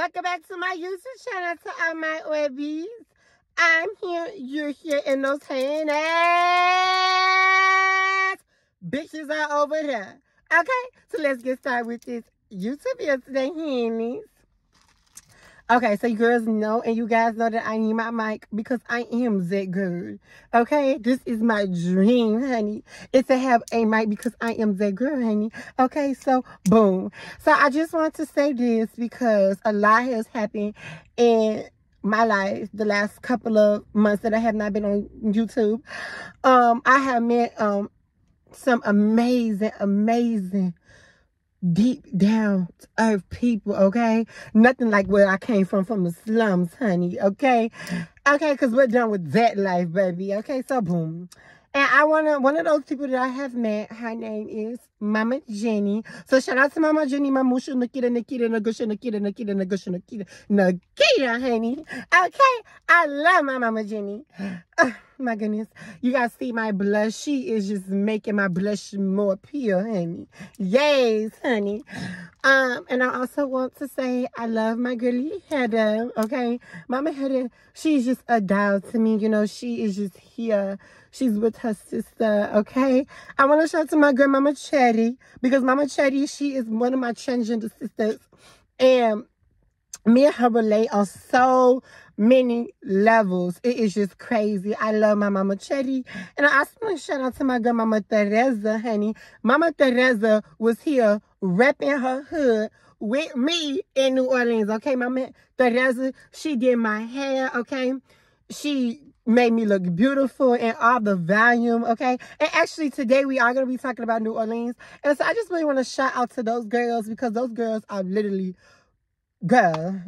Welcome back to my YouTube channel to all my webbies. I'm here, you're here, and those hand ass bitches are over there. Okay, so let's get started with this YouTube video today, honey. Okay, so you girls know and you guys know that I need my mic because I am that girl. Okay, this is my dream, honey. It's to have a mic because I am that girl, honey. Okay, so boom. So I just want to say this because a lot has happened in my life the last couple of months that I have not been on YouTube. Um, I have met um some amazing, amazing deep down earth people, okay? Nothing like where I came from, from the slums, honey, okay? Okay, because we're done with that life, baby, okay? So, boom. And I want to, one of those people that I have met, her name is Mama Jenny. So shout out to Mama Jenny, Mamusha, Nikita, Nikita, Nagusha, Nikita, Nikita, Nagusha, Nikita, Nikita, honey. Okay, I love my Mama Jenny. Oh, my goodness. You guys see my blush. She is just making my blush more pure, honey. Yes, honey. Um, and I also want to say I love my girlie Heather, okay? Mama Heather, she's just a doll to me. You know, she is just here. She's with her sister, okay? I want to shout out to my grandmama Chetty because Mama Chetty, she is one of my transgender sisters. And me and her relate on so many levels. It is just crazy. I love my mama Chetty. And I also want to shout out to my girl Mama Teresa, honey. Mama Teresa was here repping her hood with me in New Orleans, okay? Mama Teresa, she did my hair, okay? She made me look beautiful and all the volume, okay? And actually, today we are going to be talking about New Orleans. And so I just really want to shout out to those girls because those girls are literally, girl,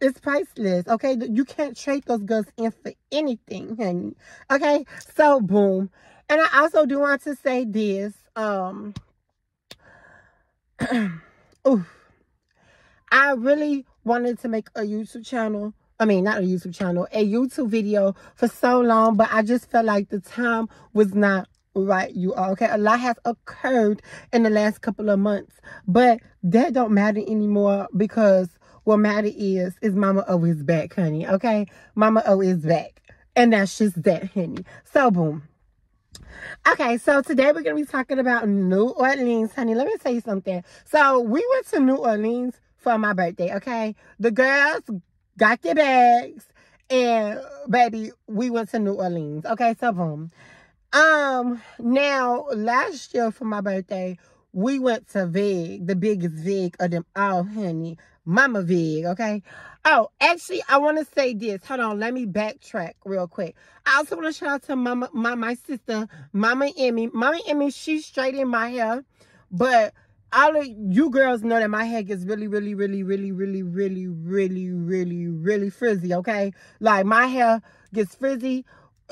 it's priceless, okay? You can't trade those girls in for anything, honey, okay? So, boom. And I also do want to say this, um, ooh, I really wanted to make a YouTube channel I mean, not a YouTube channel, a YouTube video for so long, but I just felt like the time was not right, you all, okay? A lot has occurred in the last couple of months, but that don't matter anymore because what matter is, is Mama O is back, honey, okay? Mama O is back, and that's just that, honey. So, boom. Okay, so today we're going to be talking about New Orleans, honey. Let me tell you something. So, we went to New Orleans for my birthday, okay? The girls got your bags, and baby, we went to New Orleans. Okay, so boom. Um, now last year for my birthday, we went to Vig, the biggest Vig of them all, honey. Mama Vig, okay? Oh, actually, I want to say this. Hold on, let me backtrack real quick. I also want to shout out to Mama, my, my sister, Mama Emmy. Mama Emmy, she straightened my hair, but all of you girls know that my hair gets really, really, really, really, really, really, really, really, really frizzy, okay? Like, my hair gets frizzy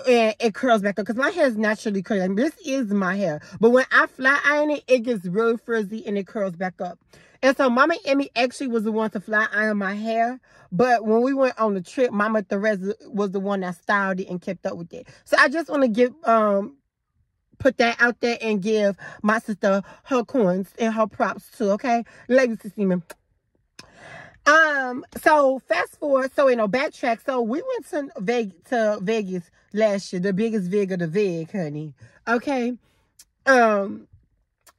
and it curls back up because my hair is naturally curly. I this is my hair. But when I flat iron it, it gets really frizzy and it curls back up. And so Mama Emmy actually was the one to flat iron my hair. But when we went on the trip, Mama Theresa was the one that styled it and kept up with it. So I just want to give um put that out there and give my sister her coins and her props too, okay? Ladies and gentlemen. Um, so fast forward, so you know, backtrack. So we went to Vegas to Vegas last year, the biggest Vig of the Vig, honey. Okay. Um,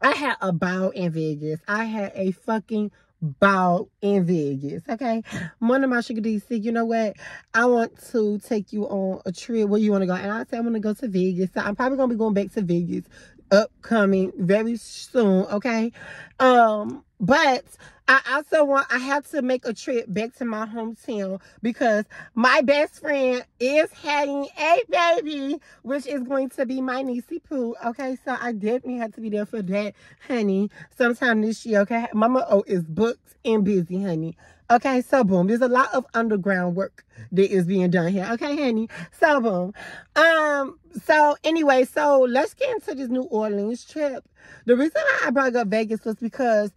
I had a ball in Vegas. I had a fucking ball in Vegas. Okay. One of my sugar D said, you know what? I want to take you on a trip. Where you want to go? And I said, I want to go to Vegas. So I'm probably going to be going back to Vegas upcoming very soon. Okay. Um, but I also want, I have to make a trip back to my hometown because my best friend is having a baby, which is going to be my niecey Pooh. Okay, so I definitely have to be there for that, honey, sometime this year. Okay, Mama O is booked and busy, honey. Okay, so boom, there's a lot of underground work that is being done here. Okay, honey. So boom. Um, so anyway, so let's get into this New Orleans trip. The reason why I brought up Vegas was because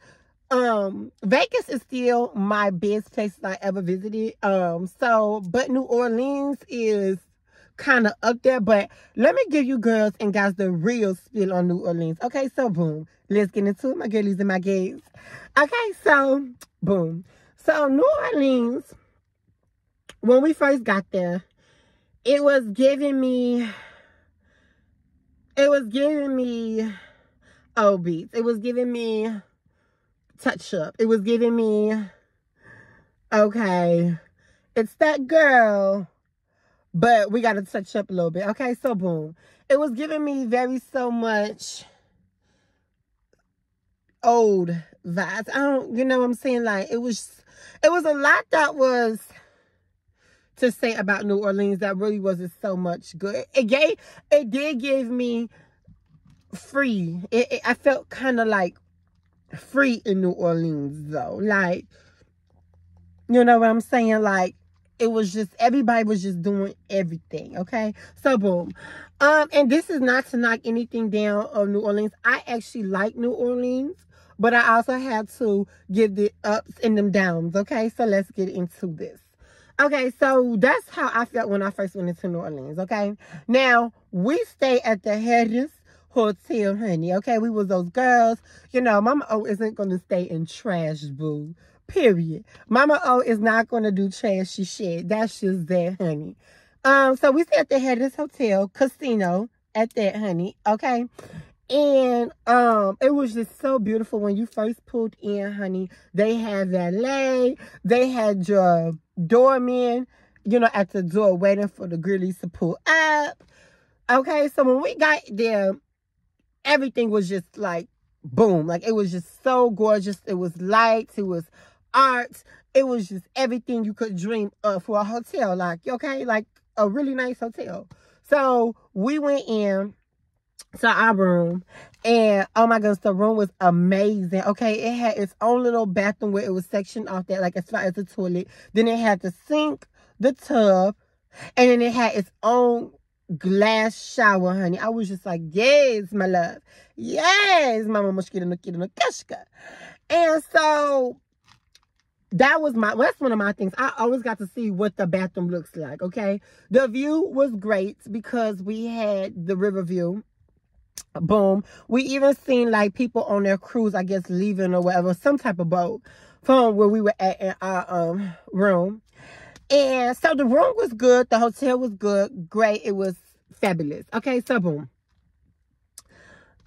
um vegas is still my best place i ever visited um so but new orleans is kind of up there but let me give you girls and guys the real spill on new orleans okay so boom let's get into it my girlies and my gays okay so boom So New Orleans, when we first got there, it was giving me, it was giving me O beats. It was giving me touch up. It was giving me, okay, it's that girl, but we got to touch up a little bit. Okay, so boom. It was giving me very so much old vibes. I don't, you know what I'm saying? Like, it was, it was a lot that was to say about New Orleans that really wasn't so much good. It gave, it did give me free. It, it I felt kind of like free in New Orleans though. Like, you know what I'm saying? Like, it was just everybody was just doing everything okay so boom um and this is not to knock anything down of new orleans i actually like new orleans but i also had to give the ups and them downs okay so let's get into this okay so that's how i felt when i first went into new orleans okay now we stay at the harrah's hotel honey okay we was those girls you know mama o isn't gonna stay in trash boo Period. Mama O is not to do trashy shit. That's just that, honey. Um, so we stay at the Harrah's hotel, casino at that, honey. Okay. And um, it was just so beautiful when you first pulled in, honey. They had valet. They had your doorman, you know, at the door waiting for the girlies to pull up. Okay, so when we got there, everything was just like boom. Like it was just so gorgeous. It was lights. It was art. It was just everything you could dream of for a hotel. Like, okay, like a really nice hotel. So we went in to our room. And oh my goodness the room was amazing. Okay it had its own little bathroom where it was sectioned off there like as far as the toilet. Then it had the sink the tub and then it had its own glass shower honey. I was just like yes my love. Yes mama mosquito no no and so that was my that's one of my things. I always got to see what the bathroom looks like okay? The view was great because we had the river view boom. We even seen like people on their cruise i guess leaving or whatever some type of boat from where we were at in our um room. And so the room was good the hotel was good great it was fabulous. Okay so boom.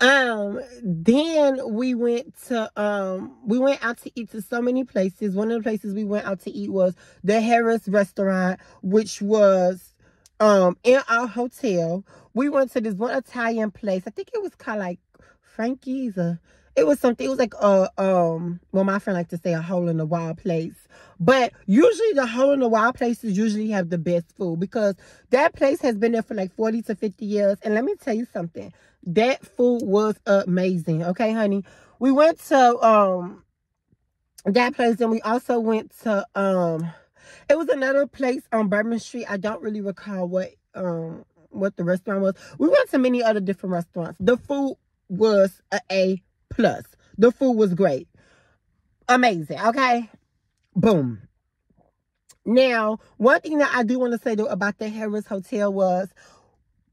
Um then we went to um we went out to eat to so many places. One of the places we went out to eat was the Harrah's restaurant which was um in our hotel we went to this one italian place. I think it was called like frankie's or it was something it was like a um well my friend like to say a hole in the wild place. But usually the hole in the wild places usually have the best food because that place has been there for like 40 to 50 years. And let me tell you something that food was amazing. Okay honey? We went to um that place and we also went to um it was another place on Bourbon Street. I don't really recall what um what the restaurant was. We went to many other different restaurants. The food was a A plus. The food was great. Amazing. Okay. Boom. Now, one thing that I do want to say though about the Harrah's Hotel was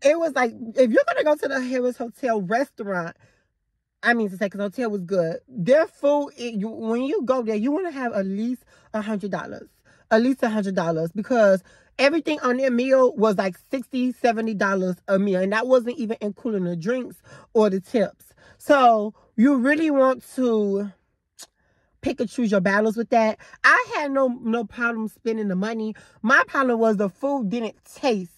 it was like if you're gonna go to the Harrah's Hotel restaurant, I mean to say because hotel was good. Their food, it, you, when you go there, you want to have at least a hundred dollars, at least a hundred dollars because everything on their meal was like 60 70 dollars a meal and that wasn't even including the drinks or the tips so you really want to pick and choose your battles with that. I had no no problem spending the money. My problem was the food didn't taste.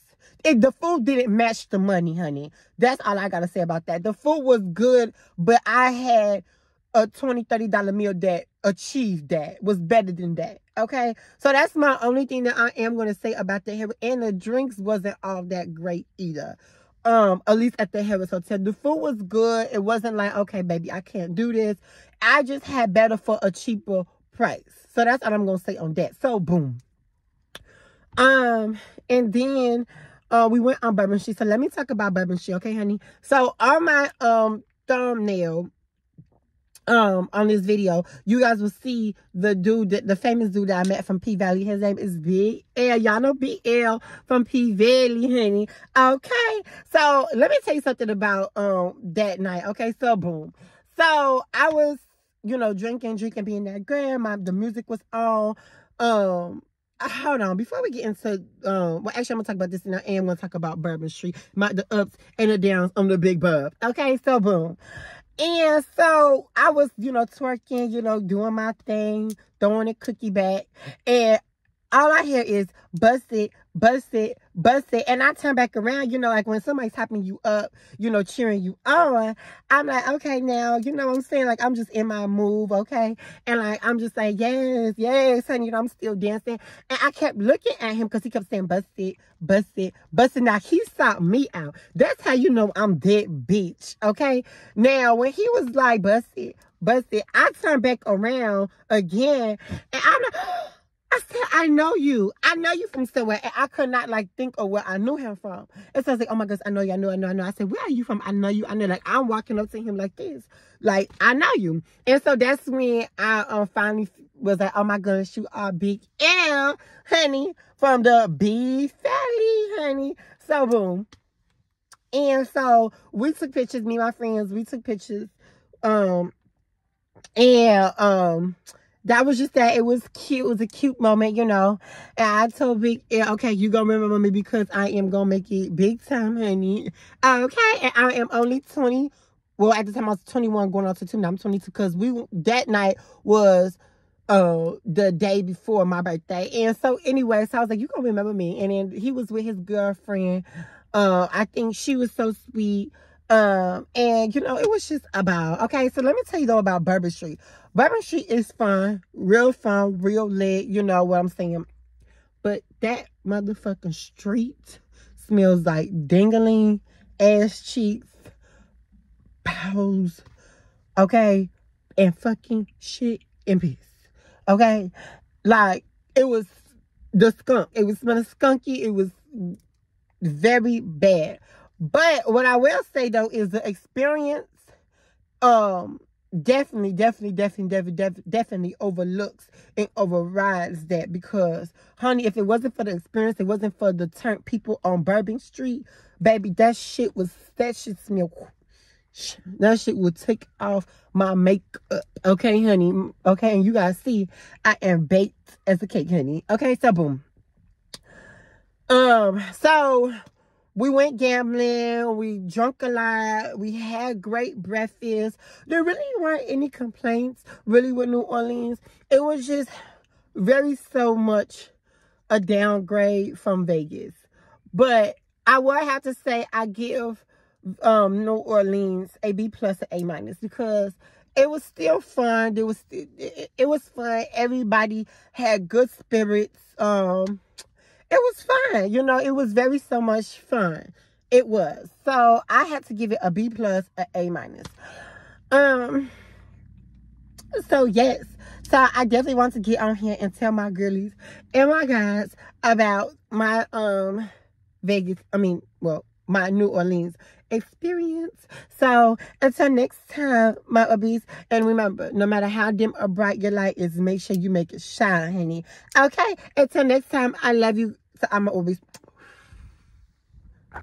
It, the food didn't match the money, honey. That's all I gotta say about that. The food was good, but I had a $20, 30 dollar meal that achieved that was better than that okay so that's my only thing that i am going to say about the hair and the drinks wasn't all that great either um at least at the Harrah's Hotel. The food was good. It wasn't like, okay, baby, I can't do this. I just had better for a cheaper price. So that's all I'm gonna say on that. So boom. Um, and then uh we went on Bourbon Street. So let me talk about Bourbon Street, okay, honey? So on my um thumbnail, um on this video you guys will see the dude that the famous dude that i met from p valley. His name is big l y'all know big l from p valley honey. Okay so let me tell you something about um that night okay? So boom. So i was you know, drinking, drinking, being that. My the music was on. Um, hold on before we get into um well actually i'm gonna talk about this and i am gonna talk about bourbon street my the ups and the downs on the big bub okay? So boom and so i was you know twerking you know doing my thing throwing a cookie back. And all I hear is bust it, bust it, bust it. And I turn back around, you know, like when somebody's hopping you up, you know, cheering you on, I'm like, okay, now, you know what I'm saying? Like, I'm just in my move, okay? And like, I'm just like, yes, yes, honey, you know, I'm still dancing. And I kept looking at him because he kept saying, bust it, bust it. Now, he sought me out. That's how you know I'm dead bitch, okay? Now, when he was like, bust it, bust it, I turned back around again, and I'm like, I said, I know you. I know you from somewhere. And I could not like think of where I knew him from. And so I was like, oh my gosh, I know you, I know, I know, I know. I said, where are you from? I know you. I know. Like, I'm walking up to him like this. Like, I know you. And so that's when I um, finally was like, oh my gosh, you are big L, honey, from the B family, honey. So boom. And so we took pictures, me and my friends, we took pictures. Um, and um, that was just that. It was cute. It was a cute moment, you know. And I told Big, yeah, okay, you gonna remember me because I am gonna make it big time, honey. Okay, and I am only 20. Well, at the time I was 21, going on to two. Now I'm 22 because we that night was uh the day before my birthday. And so anyway, so I was like, you gonna remember me. And then he was with his girlfriend. Uh, I think she was so sweet. Um, and you know, it was just about okay. So let me tell you though about Bourbon Street. Bourbon Street is fun, real fun, real lit. You know what I'm saying? But that motherfucking street smells like dingling, ass cheeks, pals, okay, and fucking shit and piss. Okay, like it was the skunk. It was smelling skunky. It was very bad. But what I will say though is the experience um definitely, definitely, definitely, definitely, definitely overlooks and overrides that because, honey, if it wasn't for the experience, it wasn't for the turn people on Bourbon Street, baby, that shit was that shit smell. That shit would take off my makeup. Okay, honey. Okay, and you guys see I am baked as a cake, honey. Okay, so boom. Um, so we went gambling, we drunk a lot, we had great breakfast. There really weren't any complaints really with New Orleans. It was just very so much a downgrade from Vegas. But I would have to say I give um, New Orleans a B plus or A minus because it was still fun. It was it, it was fun. Everybody had good spirits. Um it was fun. You know, it was very so much fun. It was. So I had to give it a B plus, a A minus. Um. So yes. So I definitely want to get on here and tell my girlies and my guys about my um Vegas. I mean, well, my New Orleans experience. So until next time, my obese, and remember, no matter how dim or bright your light is, make sure you make it shine, honey. Okay, until next time, I love you I'm always